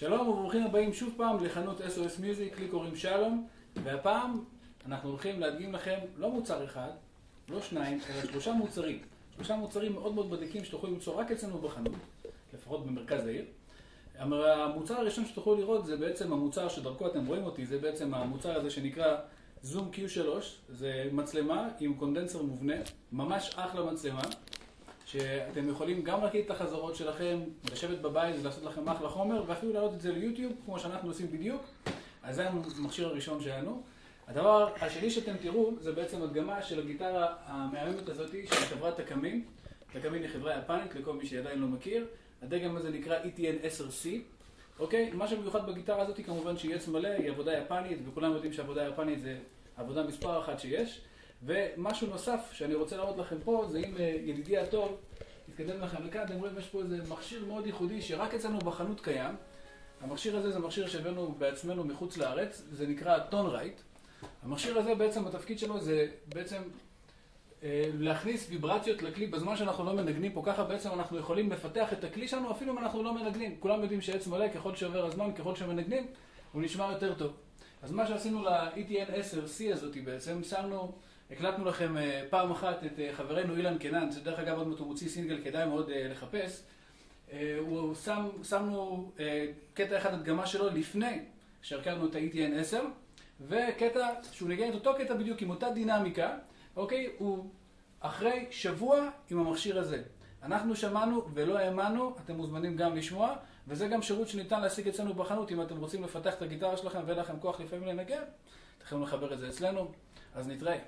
שלום וברוכים הבאים שוב פעם לחנות SOS Music, לי קוראים שלום, והפעם אנחנו הולכים להדגים לכם לא מוצר אחד, לא שניים, אלא שלושה מוצרים. שלושה מוצרים מאוד מאוד בדיקים שתוכלו למצוא רק אצלנו בחנות, לפחות במרכז העיר. המוצר הראשון שתוכלו לראות זה בעצם המוצר שדרכו אתם רואים אותי, זה בעצם המוצר הזה שנקרא זום Q3, זה מצלמה עם קונדנסר מובנה, ממש אחלה מצלמה. שאתם יכולים גם להקליט את החזרות שלכם, לשבת בבית ולעשות לכם אחלה חומר, ואפילו להעלות את זה ליוטיוב, כמו שאנחנו עושים בדיוק. אז זה המכשיר הראשון שלנו. הדבר השני שאתם תראו, זה בעצם הדגמה של הגיטרה המהממת הזאת של חברת תקאמין. תקאמין היא חברה יפנית, לכל מי שעדיין לא מכיר. הדגם הזה נקרא ETN 10C. אוקיי? מה שמיוחד בגיטרה הזאת כמובן שהיא עץ מלא, היא עבודה יפנית, וכולם יודעים שעבודה יפנית זה עבודה מספר אחת שיש. ומשהו נוסף שאני רוצה להראות לכם פה, זה אם ידידי הטוב יתקדם לכם לכאן, אתם רואים יש פה איזה מכשיר מאוד ייחודי שרק אצלנו בחנות קיים. המכשיר הזה זה מכשיר שהבאנו בעצמנו מחוץ לארץ, זה נקרא טון רייט. המכשיר הזה בעצם, התפקיד שלו זה בעצם להכניס ויברציות לכלי בזמן שאנחנו לא מנגנים פה, ככה בעצם אנחנו יכולים לפתח את הכלי שלנו אפילו אם אנחנו לא מנגנים. כולם יודעים שעץ מלא, ככל שעובר הזמן, ככל שמנגנים, הוא נשמע יותר טוב. אז מה שעשינו ל-ETN 10C הזאתי בעצם, שמנו הקלטנו לכם פעם אחת את חברנו אילן קנן, שדרך אגב עוד מעט הוא מוציא סינגל, כדאי מאוד לחפש. הוא שם, שמנו קטע אחד הדגמה שלו לפני שהרכבנו את ה-ETN 10, וקטע שהוא ניגן את אותו קטע בדיוק עם אותה דינמיקה, אוקיי? הוא אחרי שבוע עם המכשיר הזה. אנחנו שמענו ולא האמנו, אתם מוזמנים גם לשמוע, וזה גם שירות שניתן להשיג אצלנו בחנות, אם אתם רוצים לפתח את הגיטרה שלכם ואין לכם כוח לפעמים לנגן, אתם יכולים לחבר את זה אצלנו, אז נתראה.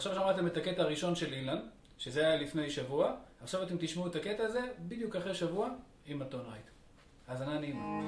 עכשיו שמעתם את הקטע הראשון של אילן, שזה היה לפני שבוע, עכשיו אתם תשמעו את הקטע הזה בדיוק אחרי שבוע עם הטון רייט. האזנה נעימה.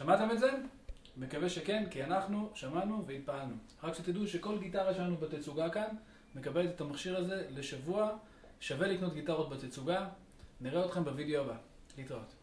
Schau mal damit sein. מקווה שכן, כי אנחנו שמענו והתפעלנו. רק שתדעו שכל גיטרה שלנו בתצוגה כאן מקבלת את המכשיר הזה לשבוע. שווה לקנות גיטרות בתצוגה. נראה אתכם בווידאו הבא. להתראות.